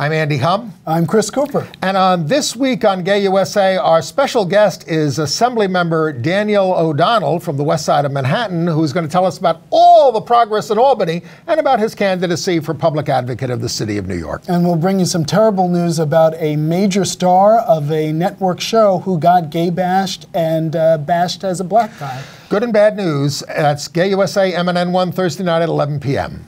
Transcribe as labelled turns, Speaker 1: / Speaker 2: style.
Speaker 1: I'm Andy Humm.
Speaker 2: I'm Chris Cooper.
Speaker 1: And on this week on Gay USA, our special guest is Assemblymember Daniel O'Donnell from the west side of Manhattan, who's going to tell us about all the progress in Albany and about his candidacy for public advocate of the city of New York.
Speaker 2: And we'll bring you some terrible news about a major star of a network show who got gay bashed and uh, bashed as a black guy.
Speaker 1: Good and bad news. That's Gay USA MNN1 Thursday night at 11 p.m.